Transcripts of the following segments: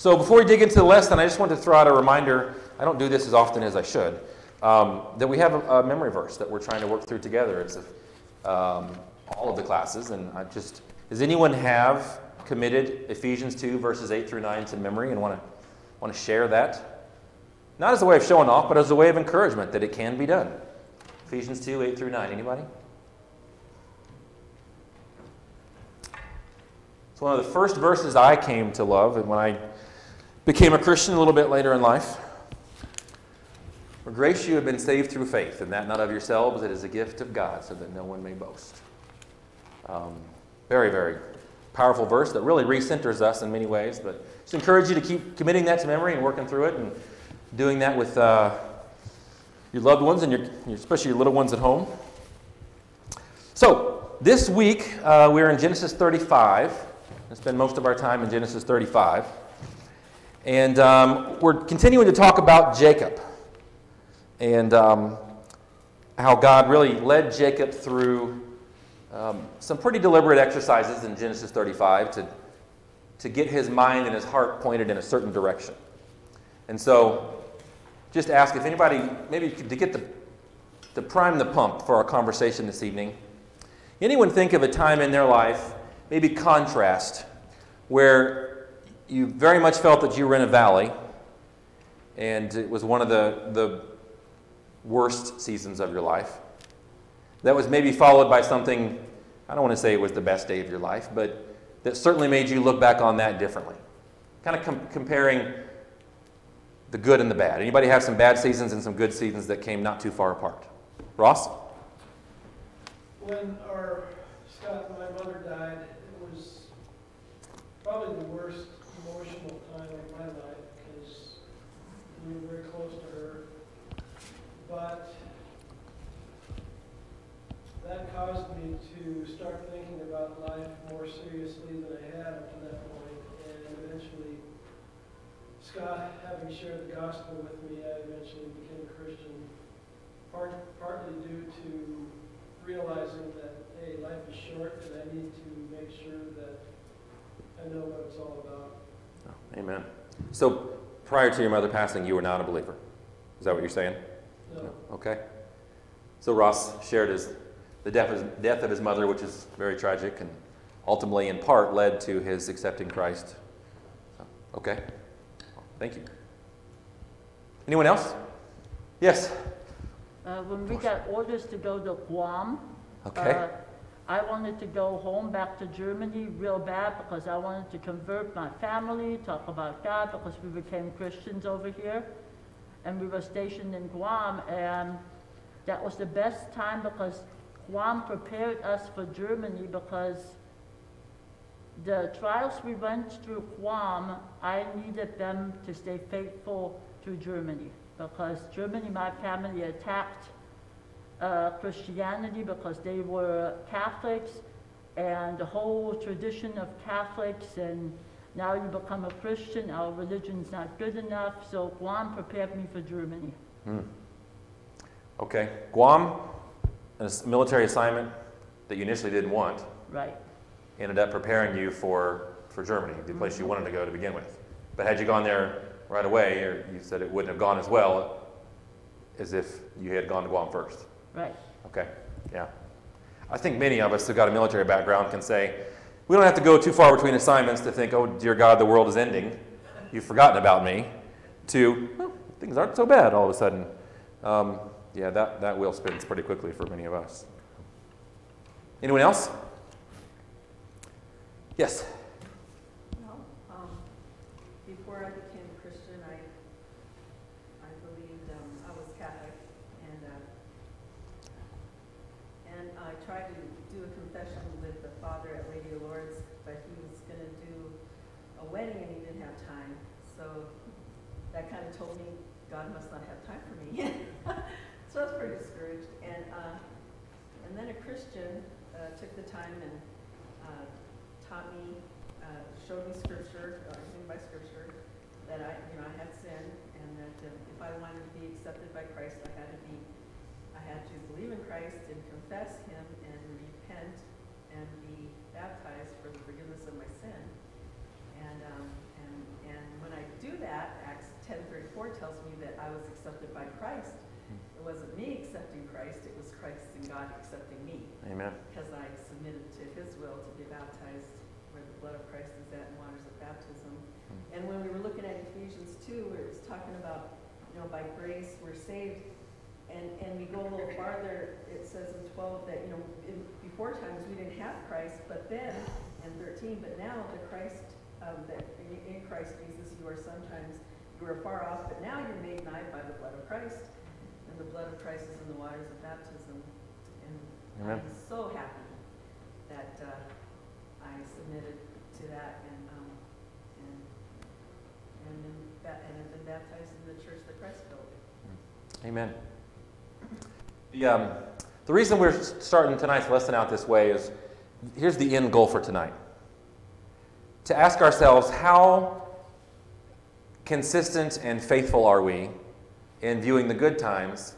So before we dig into the lesson, I just want to throw out a reminder. I don't do this as often as I should. Um, that we have a, a, memory verse that we're trying to work through together. It's a, um, all of the classes, and I just does anyone have committed Ephesians 2 verses 8 through 9 to memory and want to want to share that? Not as a way of showing off, but as a way of encouragement that it can be done. Ephesians 2 8 through 9. Anybody? It's one of the first verses I came to love, and when I became a Christian a little bit later in life. For grace you have been saved through faith, and that not of yourselves, it is a gift of God, so that no one may boast. Um, very, very powerful verse that really recenters us in many ways, but just encourage you to keep committing that to memory and working through it and doing that with uh, your loved ones and your, especially your little ones at home. So, this week uh, we're in Genesis 35. I spend most of our time in Genesis 35. And um, we're continuing to talk about Jacob and um, how God really led Jacob through um, some pretty deliberate exercises in Genesis 35 to, to get his mind and his heart pointed in a certain direction. And so, just ask if anybody, maybe to get the, to prime the pump for our conversation this evening, anyone think of a time in their life, maybe contrast, where you very much felt that you were in a valley, and it was one of the, the worst seasons of your life. That was maybe followed by something, I don't want to say it was the best day of your life, but that certainly made you look back on that differently. Kind of com- comparing the good and the bad. Anybody have some bad seasons and some good seasons that came not too far apart? Ross? When our Scott and my mother died, it was probably the worst emotional time of my life because we were very close to her. But that caused me to start thinking about life more seriously than I had up to that point. And eventually, Scott, having shared the gospel with me, I eventually became a Christian, part, partly due to realizing that, hey, life is short and I need to make sure that I know what it's all about. Amen. So prior to your mother passing, you were not a believer. Is that what you're saying? No. no. Okay. So Ross shared his the death of, death of his mother, which is very tragic, and ultimately, in part, led to his accepting Christ. So, okay. Thank you. Anyone else? Yes. Uh, when we got orders to go to Guam, okay. Uh, I wanted to go home back to Germany real bad because I wanted to convert my family, talk about God, because we became Christians over here. And we were stationed in Guam, and that was the best time because Guam prepared us for Germany because the trials we went through Guam, I needed them to stay faithful to Germany because Germany, my family attacked uh, Christianity because they were Catholics and the whole tradition of Catholics and now you become a Christian, our religion's not good enough. So Guam prepared me for Germany. Hmm. Okay. Guam, a military assignment that you initially didn't want. Right. Ended up preparing you for, for Germany, the place mm-hmm. you wanted to go to begin with. But had you gone there right away, or you said it wouldn't have gone as well as if you had gone to Guam first. Right. Okay, yeah. I think many of us who've got a military background can say, we don't have to go too far between assignments to think, oh, dear God, the world is ending. You've forgotten about me. To, things aren't so bad all of a sudden. Um, yeah, that, that wheel spins pretty quickly for many of us. Anyone else? Yes. God must not have time for me. so I was pretty discouraged. And, uh, and then a Christian uh, took the time and uh, taught me, uh, showed me scripture, everything by scripture, that I, you know, I had sin and that if I wanted to be accepted by Christ, I had to be, I had to believe in Christ and confess Him and repent and be baptized for the forgiveness of my sin. And, um, and, and when I do that, Acts ten thirty-four tells me that I was accepted by Christ. It wasn't me accepting Christ, it was Christ and God accepting me, Amen. because I submitted to his will to be baptized where the blood of Christ is at in waters of baptism. And when we were looking at Ephesians two, where it was talking about, you know, by grace we're saved, and, and we go a little farther, it says in twelve that, you know, in, before times we didn't have Christ, but then, and thirteen, but now the Christ, um, that in, in Christ Jesus, you are sometimes, you were far off, but now you're made nigh by the blood of Christ. And the blood of Christ is in the waters of baptism. And Amen. I'm so happy that, uh, I submitted to that and, um, and, and, and have been baptized in the church that Christ built. Amen. The, um, the reason we're starting tonight's lesson out this way is here's the end goal for tonight to ask ourselves how consistent and faithful are we in viewing the good times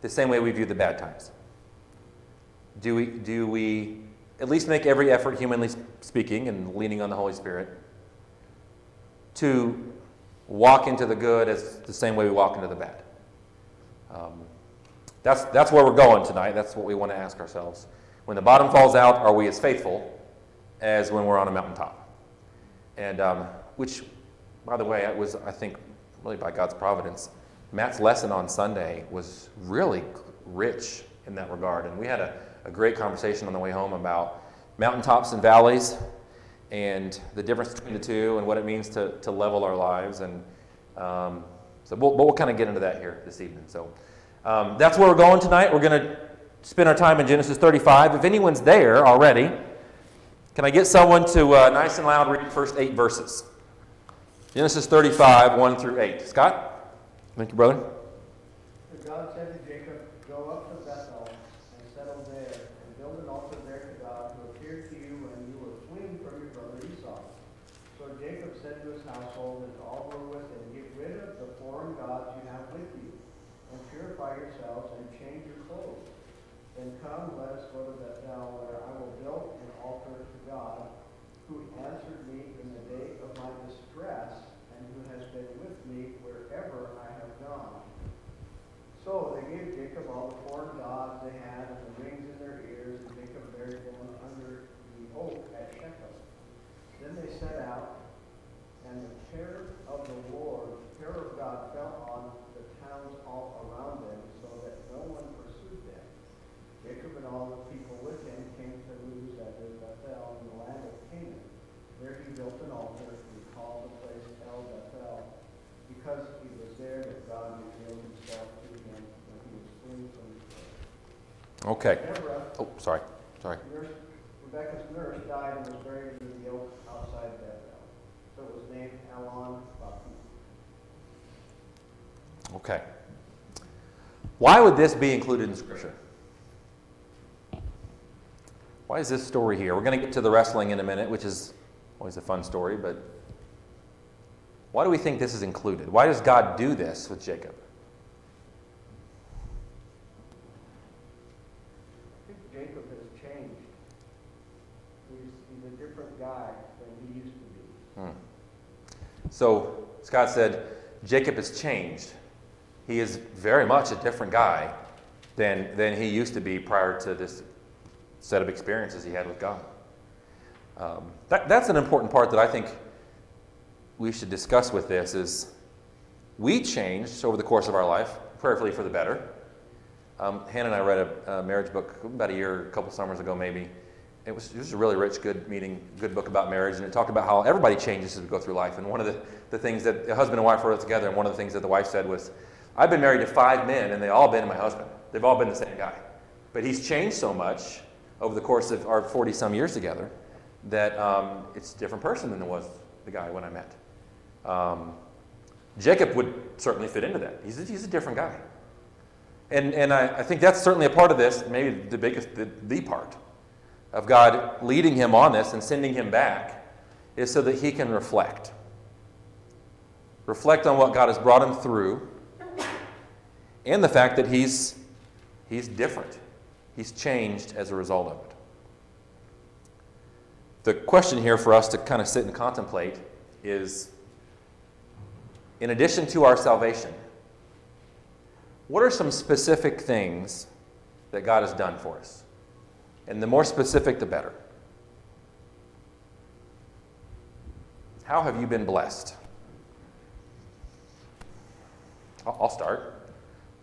the same way we view the bad times? Do we, do we at least make every effort, humanly speaking, and leaning on the Holy Spirit, to walk into the good as the same way we walk into the bad? Um, that's, that's where we're going tonight. That's what we want to ask ourselves. When the bottom falls out, are we as faithful as when we're on a mountaintop? And um, which, by the way, it was, I think, really by God's providence, Matt's lesson on Sunday was really rich in that regard. And we had a, a great conversation on the way home about mountaintops and valleys and the difference between the two and what it means to, to level our lives. And um, so we'll, we'll kind of get into that here this evening. So um, that's where we're going tonight. We're going to spend our time in Genesis 35. If anyone's there already, can I get someone to uh, nice and loud read the first eight verses? Genesis 35, 1 through 8. Scott? Thank you, brother. And God said to Jacob, Go up to Bethel and settle there, and build an altar there to God who appeared to you when you were fleeing from your brother Esau. So Jacob said to his household and to all who were with him, Get rid of the foreign gods you have with you, and purify yourselves and change your clothes. Then come, let us go to Bethel, where I will build an altar to God, who answered me in the day of my distress, and who has been with me wherever I have gone. So they gave Jacob all the foreign gods they had and the rings in their ears, and Jacob buried them under the oak at Shechem. Then they set out, and the terror of the Lord, the terror of God fell on the towns all around them, so that no one pursued them. Jacob and all the people with him came to Luz, that is Bethel, in the land of Canaan. There he built an altar, and he called the place El Bethel, because he was there that God revealed himself to him when he was fleeing from Israel. Okay. Oh, sorry. Sorry. nurse, Rebecca's nurse, died and was buried in the oak outside Bethel. So it was named Alon. Okay. Why would this be included in Scripture? Why is this story here? We're going to get to the wrestling in a minute, which is always a fun story, but why do we think this is included? Why does God do this with Jacob? Changed. He's, he's a different guy than he used to be. Hmm. So Scott said, Jacob has changed. He is very much a different guy than, than he used to be prior to this set of experiences he had with God. Um, that, that's an important part that I think we should discuss with this is we changed over the course of our life, prayerfully for the better. Um, Hannah and I read a, a marriage book about a year, a couple summers ago maybe. It was, it was a really rich, good meeting, good book about marriage, and it talked about how everybody changes as we go through life. And one of the, the things that the husband and wife wrote together, and one of the things that the wife said was, I've been married to five men, and they've all been my husband. They've all been the same guy. But he's changed so much over the course of our 40 some years together that um, it's a different person than it was the guy when I met. Um, Jacob would certainly fit into that. He's a, he's a different guy. And, and I, I think that's certainly a part of this, maybe the biggest, the, the part of God leading him on this and sending him back is so that he can reflect. Reflect on what God has brought him through and the fact that he's, he's different. He's changed as a result of it. The question here for us to kind of sit and contemplate is in addition to our salvation, what are some specific things that God has done for us? And the more specific, the better. How have you been blessed? I'll start.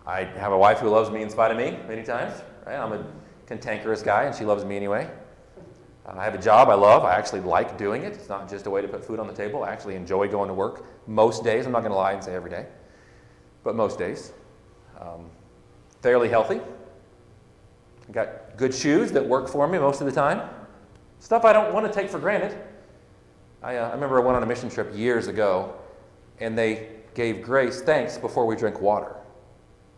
I have a wife who loves me in spite of me many times. Right? I'm a cantankerous guy, and she loves me anyway. Uh, I have a job I love. I actually like doing it. It's not just a way to put food on the table. I actually enjoy going to work most days. I'm not going to lie and say every day, but most days. Um, fairly healthy. I got good shoes that work for me most of the time. Stuff I don't want to take for granted. I, uh, I remember I went on a mission trip years ago, and they gave grace thanks before we drink water.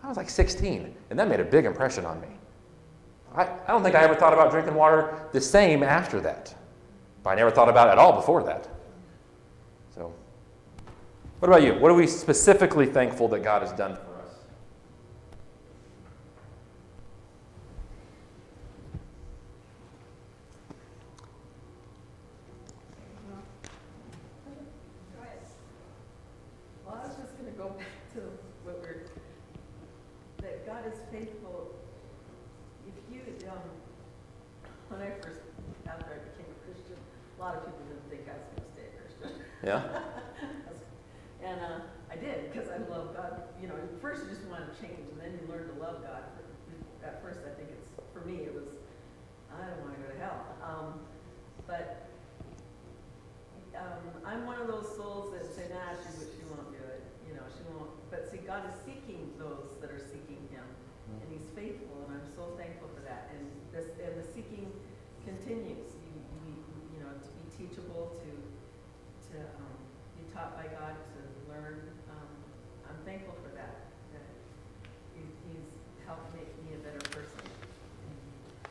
I was like 16, and that made a big impression on me. I, I don't think I ever thought about drinking water the same after that. But I never thought about it at all before that. So, what about you? What are we specifically thankful that God has done for us? Well, I was just gonna go back to what we're, that God is faithful. If you, um, when I first, after I became a Christian, a lot of people didn't think I was gonna stay a Christian. Yeah? And, uh, I did, because I love God, you know, at first you just want to change, and then you learn to love God. At first, I think it's, for me, it was, I don't want to go to hell. Um, but, um, I'm one of those souls that say, nah, she, she won't do it, you know, she won't. But see, God is seeking those that are seeking Him, and He's faithful, and I'm so thankful for that. And this, and the seeking continues. You, you, you know, to be teachable, to, to, um, be taught by God, to learn. Um, I'm thankful for that, that he, He's helped make me a better person.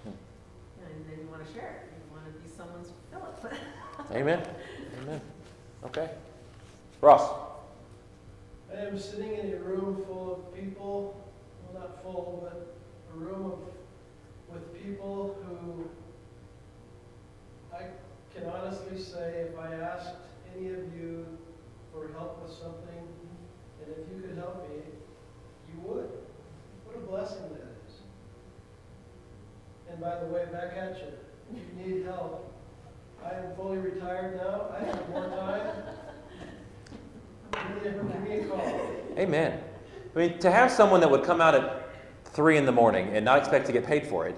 And then you want to share it. You want to be someone's Philip. Amen. Amen. Okay. Ross. I am sitting in a room full of people, well, not full, but a room of, with people who I can honestly say, if I asked any of you for help with something, and if you could help me, you would. What a blessing that is. And by the way, back at you, if you need help, I am fully retired now, I have more time. Really, ever give me a call. Amen. I mean, to have someone that would come out at 3 in the morning and not expect to get paid for it,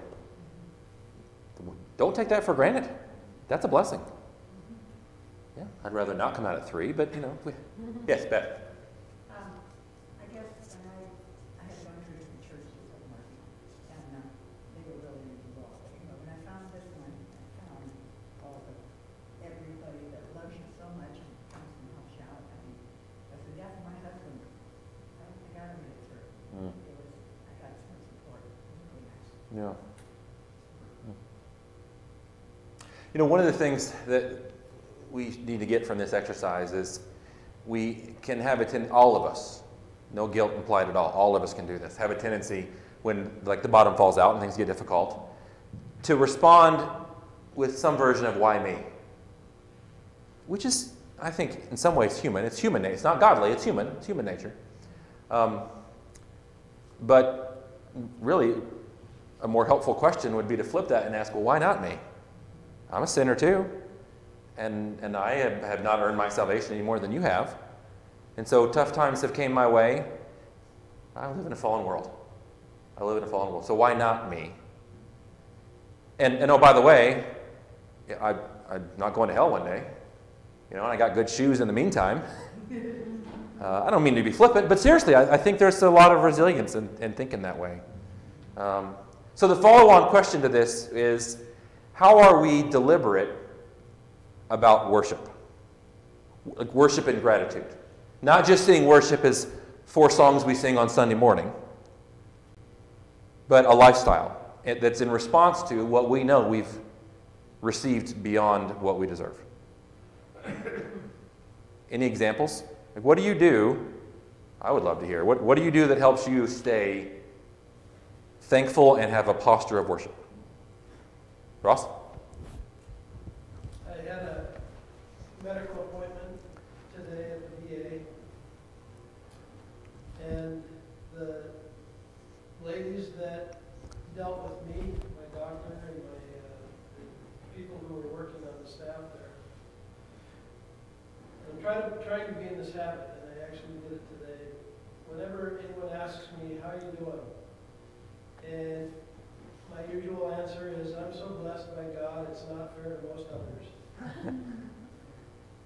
don't take that for granted. That's a blessing. Yeah, I'd rather not come out at 3, but you know. We, yes, Beth. Um, I guess when I, I had gone to different churches of mine, and, uh, they were really involved, you know, when I found this one, I found all the, everybody that loves you so much and comes and helps you out, I mean, I said, yeah, my husband, I don't think I would get through. Mm. It was, I got some support, it was really nice. Yeah. You know, one of the things that we need to get from this exercise is we can have a ten, all of us, no guilt implied at all, all of us can do this, have a tendency when like the bottom falls out and things get difficult to respond with some version of why me, which is, I think, in some ways human. It's human nature. It's not godly. It's human. It's human nature. Um, but really, a more helpful question would be to flip that and ask, well, why not me? I'm a sinner too. And, and I have, have not earned my salvation any more than you have. And so tough times have came my way. I live in a fallen world. I live in a fallen world. So why not me? And, and oh, by the way, I, I'm not going to hell one day. You know, and I got good shoes in the meantime. Uh, I don't mean to be flippant, but seriously, I, I think there's a lot of resilience in, in thinking that way. Um, so the follow-on question to this is, how are we deliberate about worship? Like worship and gratitude. Not just seeing worship as four songs we sing on Sunday morning, but a lifestyle that's in response to what we know we've received beyond what we deserve. Any examples? Like, what do you do? I would love to hear. What, what do you do that helps you stay thankful and have a posture of worship? Ross? I had a medical appointment today at the VA, and the ladies that dealt with me, my doctor, and my uh, people who were working on the staff there. I'm trying to trying to be in this habit, and I actually did it today. Whenever anyone asks me how you doing, and my usual answer is, I'm so blessed by God, it's not fair to most others.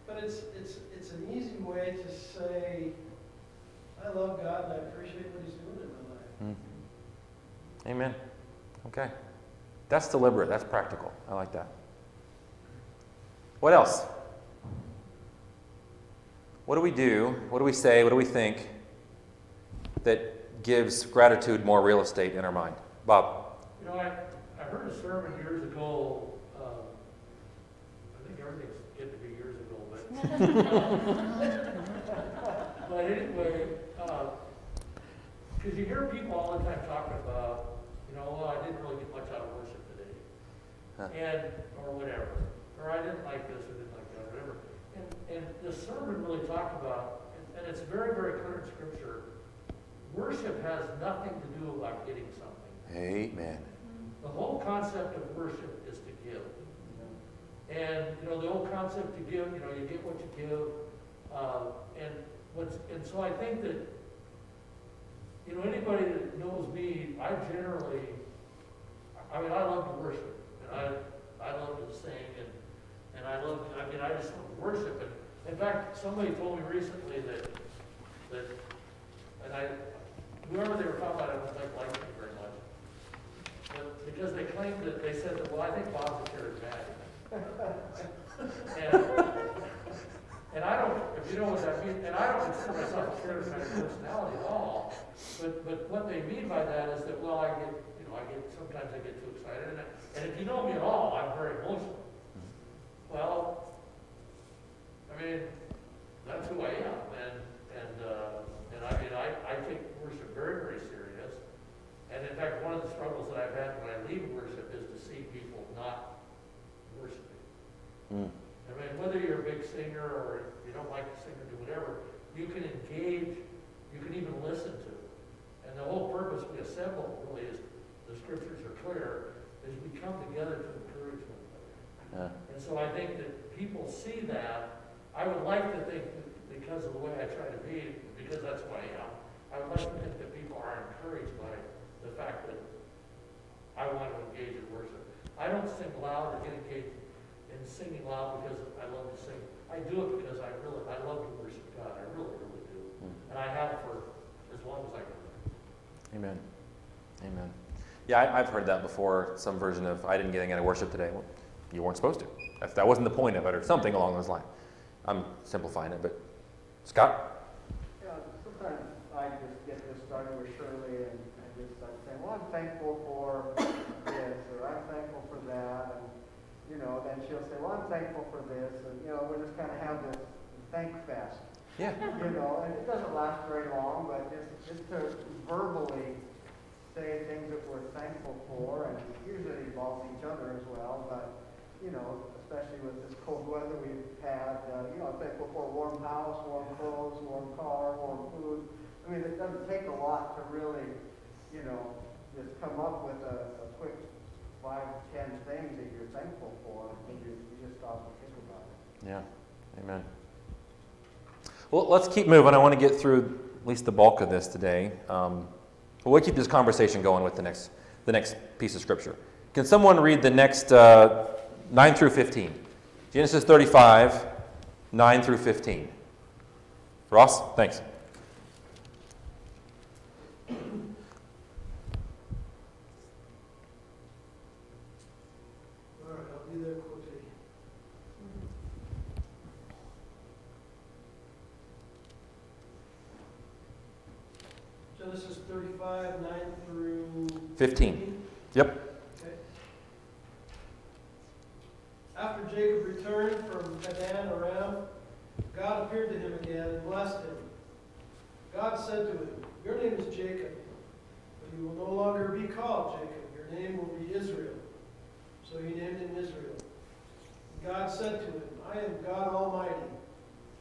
But it's, it's, it's an easy way to say, I love God and I appreciate what he's doing in my life. Mm. Amen. Okay. That's deliberate. That's practical. I like that. What else? What do we do? What do we say? What do we think that gives gratitude more real estate in our mind? Bob. You know, I, I heard a sermon years ago, um, I think everything's getting to be years ago, but. But anyway, because you hear people all the time talking about, you know, well, I didn't really get much out of worship today. Huh. And, or whatever, or I didn't like this, or didn't like that, whatever. And, and the sermon really talked about, and- and it's very, very clear in scripture, worship has nothing to do about getting something. Amen. The whole concept of worship is to give. And, you know, the old concept to give, you know, you get what you give. Uh, and what's, and so I think that, you know, anybody that knows me, I generally, I mean, I love to worship. And I, I love to sing and, and I love, I mean, I just love to worship. And in fact, somebody told me recently that, that, and I, whoever they were talking about, I me very much. Because they claimed that, they said that, well, I think Bob's a charismatic. And, and I don't, if you know what that means, and I don't consider myself a charismatic personality at all, but, but what they mean by that is that, well, I get, you know, I get, sometimes I get too excited, and, I- and if you know me at all, I'm very emotional. Well, I mean, that's who I am, and, and, uh, and I mean, I, I take struggles that I've had when I leave worship is to see people not worshiping. Mm. I mean, whether you're a big singer or you don't like to sing or do whatever, you can engage, you can even listen to. And the whole purpose we assemble really is, the scriptures are clear, is we come together to encourage one another. Yeah. And so I think that people see that. I would like to think that because of the way I try to be, because that's who I am, I would like to think that people are encouraged by the fact that I want to engage in worship. I don't sing loud or get engaged in singing loud because I love to sing. I do it because I really, I love to worship God. I really, really do. Mm. And I have for as long as I can. Amen. Amen. Yeah, I, I've heard that before. Some version of "I didn't get any out of worship today." Well, you weren't supposed to. That, that wasn't the point of it, or something along those lines. I'm simplifying it, but Scott. Yeah, sometimes I just get this started with Shirley and I just start saying, well, I'm thankful for this, or I'm thankful for that, and, you know, then she'll say, well, I'm thankful for this, and, you know, we just kind of have this thank fest, Yeah. you know, and it doesn't last very long, but just, just to verbally say things that we're thankful for, and usually it involves each other as well, but, you know, especially with this cold weather we've had, uh, you know, I'm thankful for a warm house, warm clothes, warm car, warm food. I mean, it doesn't take a lot to really, you know, just come up with a, a quick five, ten things that you're thankful for, and you, you just stop and think about it. Yeah. Amen. Well, let's keep moving. I want to get through at least the bulk of this today. Um, we'll keep this conversation going with the next, the next piece of scripture. Can someone read the next uh, 9 through 15? Genesis 35, 9 through 15. Ross, thanks. All right, I'll be there quickly. Genesis thirty-five, nine through 15. Yep. Okay. After Jacob returned from Padan Aram, God appeared to him again and blessed him. God said to him, Your name is Jacob, but you will no longer be called Jacob. Your name will be Israel. So he named him Israel. And God said to him, I am God Almighty.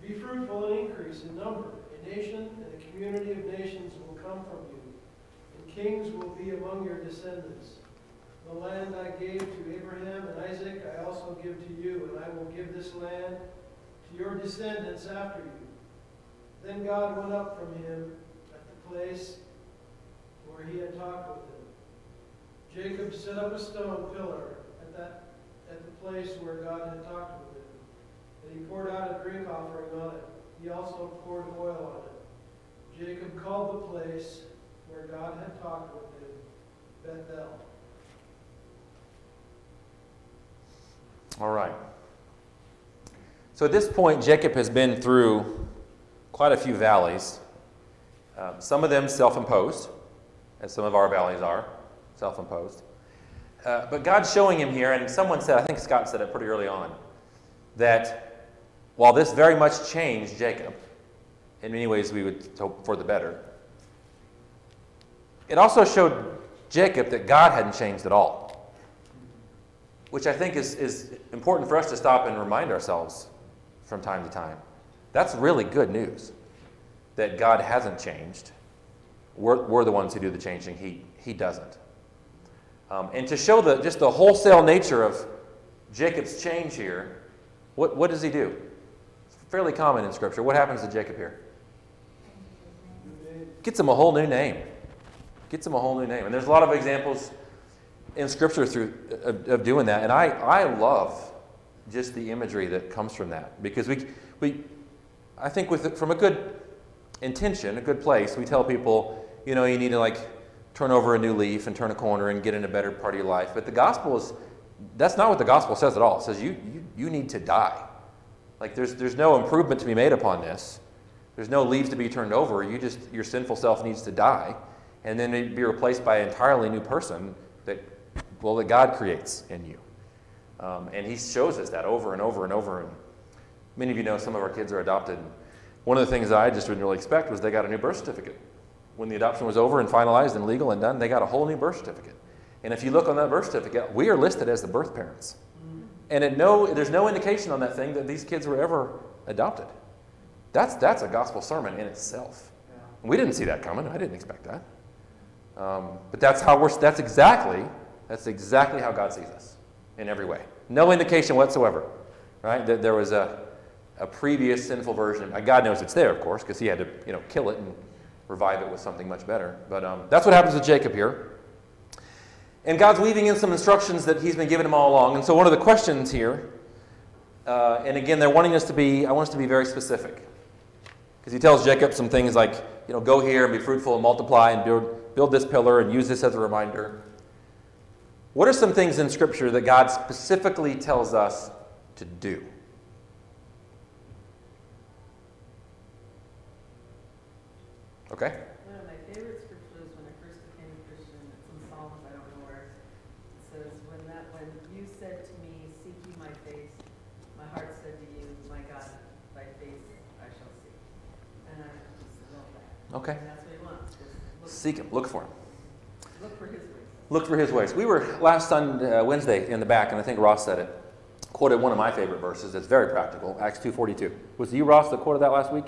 Be fruitful and increase in number. A nation and a community of nations come from you, and kings will be among your descendants. The land I gave to Abraham and Isaac I also give to you, and I will give this land to your descendants after you. Then God went up from him at the place where he had talked with him. Jacob set up a stone pillar at that at the place where God had talked with him, and he poured out a drink offering on it. He also poured oil on it. Jacob called the place where God had talked with him Bethel. All right. So at this point, Jacob has been through quite a few valleys, uh, some of them self imposed, as some of our valleys are self imposed. Uh, but God's showing him here, and someone said, I think Scott said it pretty early on, that while this very much changed Jacob, in many ways we would hope for the better, it also showed Jacob that God hadn't changed at all, which I think is, is important for us to stop and remind ourselves from time to time. That's really good news that God hasn't changed. We're, we're the ones who do the changing, He, he doesn't. Um, and to show the, just the wholesale nature of Jacob's change here, what, what does he do? It's fairly common in Scripture. What happens to Jacob here? Gets them a whole new name. Gets them a whole new name. And there's a lot of examples in Scripture through, of, of doing that. And I, I love just the imagery that comes from that. Because we, we I think with, from a good intention, a good place, we tell people, you know, you need to like turn over a new leaf and turn a corner and get in a better part of your life. But the gospel is, that's not what the gospel says at all. It says you, you, you need to die. Like there's, there's no improvement to be made upon this. There's no leaves to be turned over. You just, your sinful self needs to die and then be replaced by an entirely new person that, well, that God creates in you. Um, and he shows us that over and over and over. And many of you know some of our kids are adopted. One of the things I just didn't really expect was they got a new birth certificate when the adoption was over and finalized and legal and done, they got a whole new birth certificate. And if you look on that birth certificate, we are listed as the birth parents. And no, there's no indication on that thing that these kids were ever adopted. That's, that's a gospel sermon in itself. We didn't see that coming. I didn't expect that. Um, but that's how we're, that's exactly, that's exactly how God sees us in every way. No indication whatsoever, right? That there was a, a previous sinful version. God knows it's there, of course, because he had to, you know, kill it and revive it with something much better. But um, that's what happens with Jacob here. And God's weaving in some instructions that He's been giving him all along. And so, one of the questions here, uh, and again, they're wanting us to be, I want us to be very specific. Because He tells Jacob some things like, you know, go here and be fruitful and multiply and build, build this pillar and use this as a reminder. What are some things in Scripture that God specifically tells us to do? Okay? One of my favorite scriptures when I first became a Christian, it's in Psalms, I don't know where, it says, when that, when you said to me, seek ye my face, my heart said to you, my God, thy face I shall see. And I just love that. Okay. That's what he wants, just look, Seek Him, look for Him. look for his ways. Look for His ways. We were last Sunday, uh, Wednesday in the back, and I think Ross said it. Quoted one of my favorite verses. It's very practical. Acts two forty two. Was it you, Ross, that quoted that last week?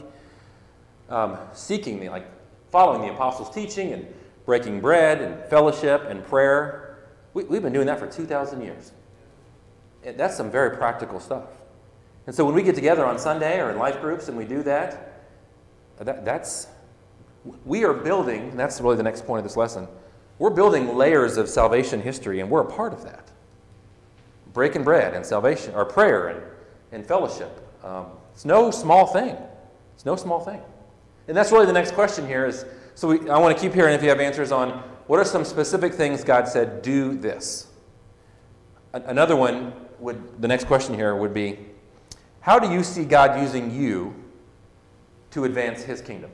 Um, seeking me, like following the apostles' teaching and breaking bread and fellowship and prayer. We, have been doing that for 2,000 years. And that's some very practical stuff. And so when we get together on Sunday or in life groups and we do that, that that's, we are building, and that's really the next point of this lesson, we're building layers of salvation history, and we're a part of that. Breaking bread and salvation, or prayer and, and fellowship. Um, it's no small thing. It's no small thing. And that's really the next question here is so we, I want to keep hearing if you have answers on what are some specific things God said, do this. Another one would, the next question here would be, how do you see God using you to advance his kingdom?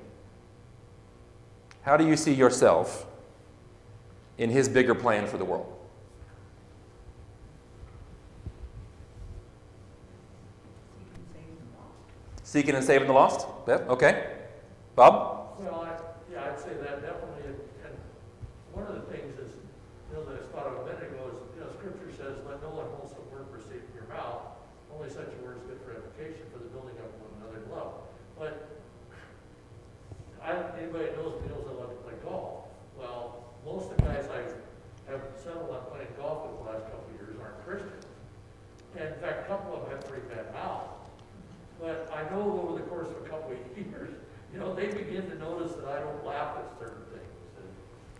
How do you see yourself in his bigger plan for the world? Seeking and saving the lost? Yep, okay. Bob? Well, I, yeah, I'd say that definitely, and- one of the things is, you know, that I thought of a minute ago is, you know, scripture says, let no one unwholesome word proceed from your mouth, only such a word is good for edification, for the building up of one another in love. But, I, anybody knows me knows I love to play golf. Well, most of the guys I have settled on playing golf with the last couple of years aren't Christians. And in fact, a couple of them have pretty bad mouths. But I know over the course of a couple of years, you know, they begin to notice that I don't laugh at certain things, and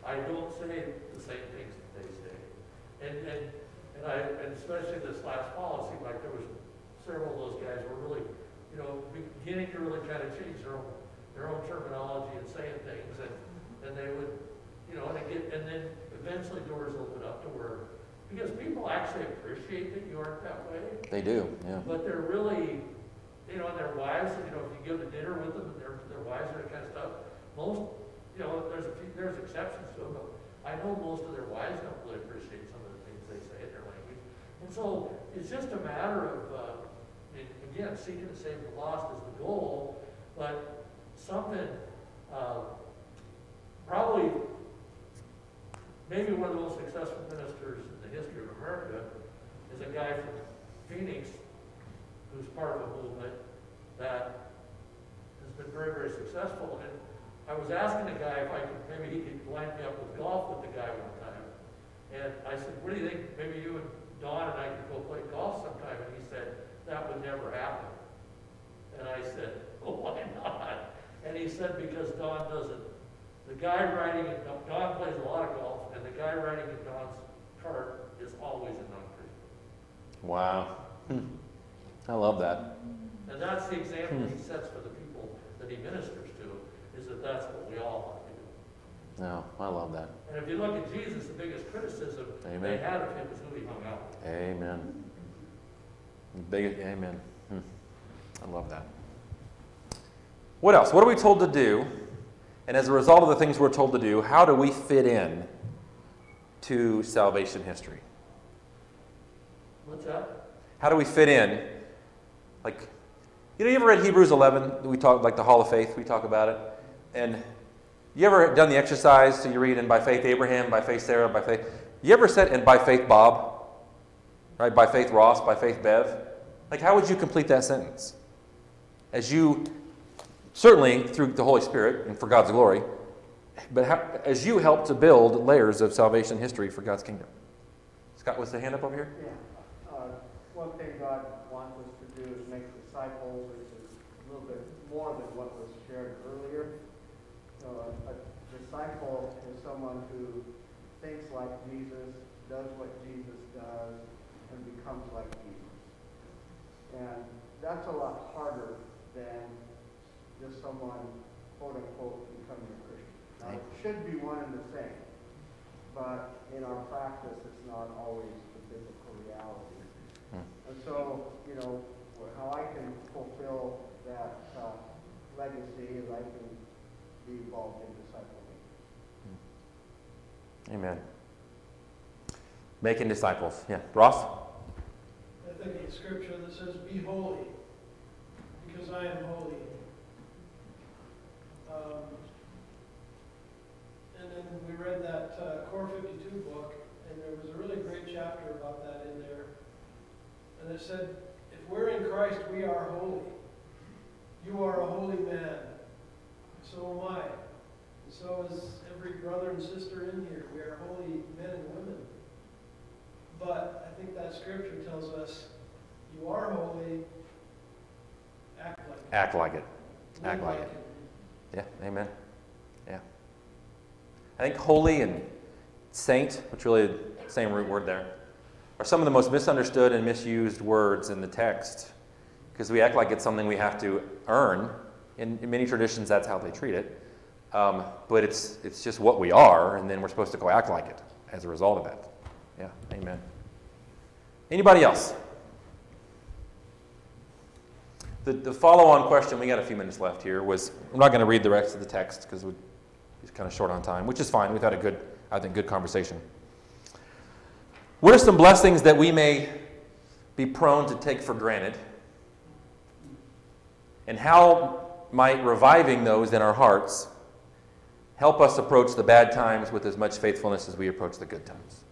I don't say the same things that they say. And, and, and I, and especially this last fall, it seemed like there was several of those guys were really, you know, beginning to really kind of change their own, their own terminology and saying things, and, and they would, you know, and again, and then eventually doors open up to where, because people actually appreciate that you aren't that way, They do, yeah. but they're really, you know, and their wives, you know, if you go to dinner with them, and their, their wives and that kind of stuff, most, you know, there's a few, there's exceptions to it, but I know most of their wives don't really appreciate some of the things they say in their language. And so, it's just a matter of, uh, again, seeking to save the lost is the goal, but something, uh, probably, maybe one of the most successful ministers in the history of America is a guy from Phoenix who's part of a movement that has been very, very successful. And I was asking the guy if I could, maybe he could line me up with golf with the guy one time. And I said, what do you think, maybe you and Don and I could go play golf sometime? And he said, that would never happen. And I said, well, why not? And he said, because Don doesn't. The guy riding, in Don plays a lot of golf, and the guy riding in Don's cart is always a non-Christian. Wow. Hmm. I love that. And that's the example he sets for the people that he ministers to, is that that's what we all want to do. No, I love that. And if you look at Jesus, the biggest criticism they Amen. had of him is who he hung out with. Amen. Big, amen. Hmm. I love that. What else? What are we told to do? And as a result of the things we're told to do, how do we fit in to salvation history? What's that? How do we fit in? Like, you know, you ever read Hebrews 11? We talk like the Hall of Faith. We talk about it, and you ever done the exercise? So you read, "And by faith Abraham, by faith Sarah, by faith." You ever said, "And by faith Bob"? Right? By faith Ross, by faith Bev. Like, how would you complete that sentence? As you, certainly through the Holy Spirit and for God's glory, but how, as you help to build layers of salvation history for God's kingdom. Scott, what's the hand up over here? Yeah, uh, one thing God wants us to do is make disciples, which is a little bit more than what was shared earlier. A, a disciple is someone who thinks like Jesus, does what Jesus does, and becomes like Jesus. And that's a lot harder than just someone, quote unquote, becoming a Christian. Now, it should be one and the same, but in our practice, it's not always the biblical reality. Hmm. And so, you know, how I can fulfill that uh, legacy is I can be involved in disciple making. Amen. Making disciples. Yeah. Ross? I think it's scripture that says, be holy, because I am holy. Um, And then we read that uh, Core 52 book, and there was a really great chapter about that in there. And it said, if we're in Christ, we are holy. You are a holy man. So am I. And so is every brother and sister in here. We are holy men and women. But I think that scripture tells us, you are holy, act like it. Act like it. Act like it. Yeah. Amen. Yeah. I think holy and saint, which really the same root word there, are some of the most misunderstood and misused words in the text because we act like it's something we have to earn. In, in many traditions, that's how they treat it. Um, but it's, it's just what we are, and then we're supposed to go act like it as a result of that. Yeah, amen. Anybody else? The, the follow on question, we got a few minutes left here, was I'm not going to read the rest of the text because we're kind of short on time, which is fine. We've had a good, I think, good conversation. What are some blessings that we may be prone to take for granted? And how might reviving those in our hearts help us approach the bad times with as much faithfulness as we approach the good times?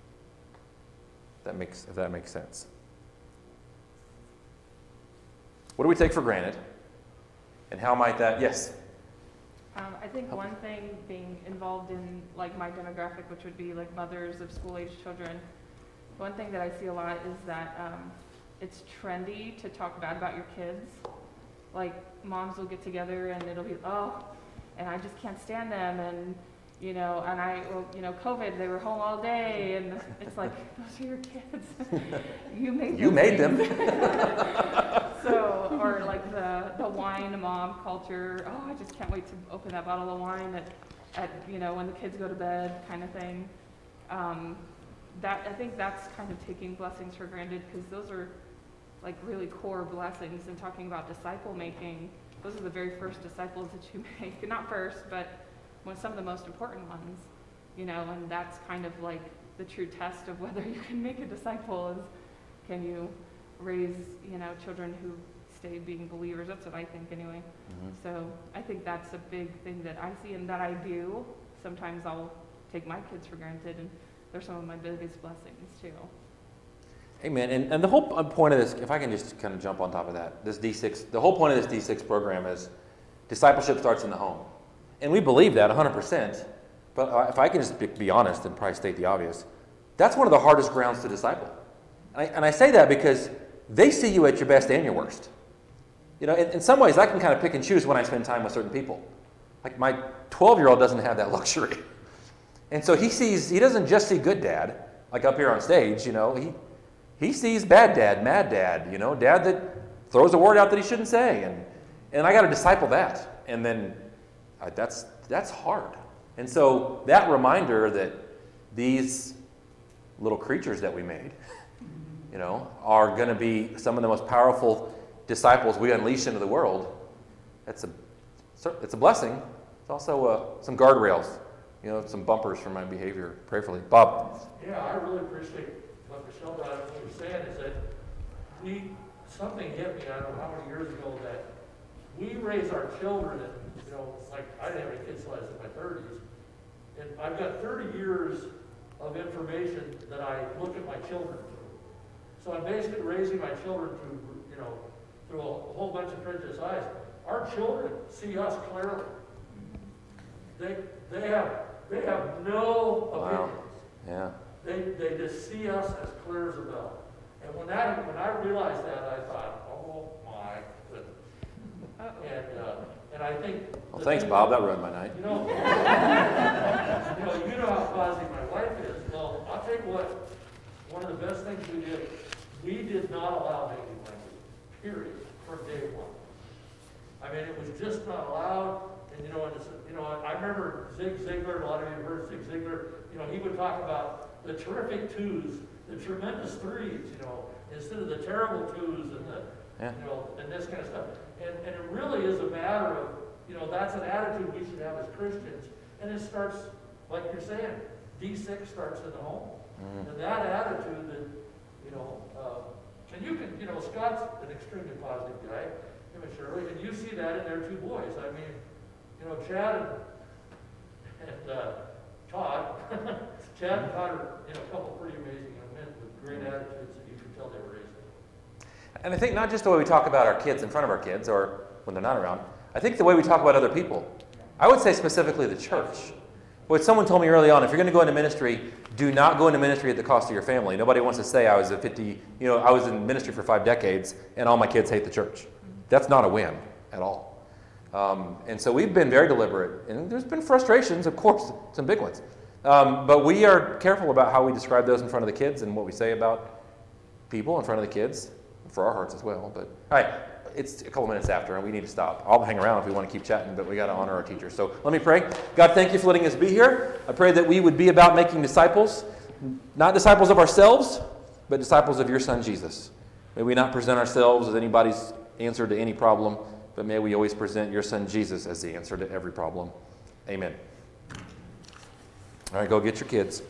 That makes, if that makes sense. What do we take for granted? And how might that, yes? Um, I think one thing being involved in like my demographic, which would be like mothers of school-age children, one thing that I see a lot is that um, it's trendy to talk bad about your kids. like moms will get together and it'll be, oh, and I just can't stand them and, you know, and I, well, you know, COVID, they were home all day and it's like, those are your kids. You made them. You made them. So, or like the, the wine mom culture, oh, I just can't wait to open that bottle of wine at, at, you know, when the kids go to bed kind of thing. Um, that, I think that's kind of taking blessings for granted because those are like really core blessings and talking about disciple making. Those are the very first disciples that you make, not first, but one, some of the most important ones, you know, and that's kind of like the true test of whether you can make a disciple is can you raise, you know, children who stay being believers. That's what I think anyway. Mhm. So I think that's a big thing that I see and that I do. Sometimes I'll take my kids for granted, and they're some of my biggest blessings too. Amen. And, and the whole point of this, if I can just kind of jump on top of that, this D6, the whole point of this D6 program is discipleship starts in the home. And we believe that 100%. But uh, if I can just be, be honest and probably state the obvious, that's one of the hardest grounds to disciple. And I, and I say that because they see you at your best and your worst. You know, in, in some ways, I can kind of pick and choose when I spend time with certain people. Like my 12 year old doesn't have that luxury. And so he sees, he doesn't just see good dad, like up here on stage, you know, he, he sees bad dad, mad dad, you know, dad that throws a word out that he shouldn't say. And, and I got to disciple that. And then that's, that's hard. And so that reminder that these little creatures that we made, you know, are going to be some of the most powerful disciples we unleash into the world. That's a, it's a blessing. It's also uh, some guardrails, you know, some bumpers for my behavior prayerfully. Bob. Yeah, I really appreciate what Michelle brought up, what you're saying is that we, something hit me, I don't know how many years ago, that we raise our children, and, you know, like, I didn't have any kids till I was in my thirties. And I've got thirty years of information that I look at my children. So I'm basically raising my children through, you know, through a whole bunch of prejudice eyes. Our children see us clearly. They, they have, they have no Wow. opinions. Yeah. They, they just see us as clear as a bell. And when that, when I realized that, I thought, oh my goodness. And, uh, and I think. Well, thanks, Bob. That ruined my night. You know, you know, you know how positive my wife is. Well, I'll tell you what, one of the best things we did, we did not allow making language, period, from day one. I mean, it was just not allowed, and you know, and you know, I remember Zig Ziglar, a lot of you have heard Zig Ziglar, you know, he would talk about the terrific twos, the tremendous threes, you know, instead of the terrible twos and the, Yeah. you know, and this kind of stuff. And, and it really is a matter of, you know, that's an attitude we should have as Christians. And it starts, like you're saying, D6 starts in the home. Mm. And that attitude that, you know, uh, and you can, you know, Scott's an extremely positive guy, him and Shirley, and you see that in their two boys. I mean, you know, Chad and, and uh, Todd, Chad and Todd are, you know, a couple pretty amazing young men with great attitudes that you can tell they were raised. And I think not just the way we talk about our kids in front of our kids or when they're not around, I think the way we talk about other people. I would say specifically the church. What someone told me early on, if you're going to go into ministry, do not go into ministry at the cost of your family. Nobody wants to say I was a 50, you know, I was in ministry for five decades and all my kids hate the church. That's not a win at all. Um, and so we've been very deliberate, and there's been frustrations, of course, some big ones. Um, but we are careful about how we describe those in front of the kids and what we say about people in front of the kids, for our hearts as well. But all right, it's a couple minutes after, and we need to stop. I'll hang around if we want to keep chatting, but we got to honor our teachers. So let me pray. God, thank you for letting us be here. I pray that we would be about making disciples, not disciples of ourselves, but disciples of your Son Jesus. May we not present ourselves as anybody's answer to any problem, but may we always present your Son Jesus as the answer to every problem. Amen. All right, go get your kids.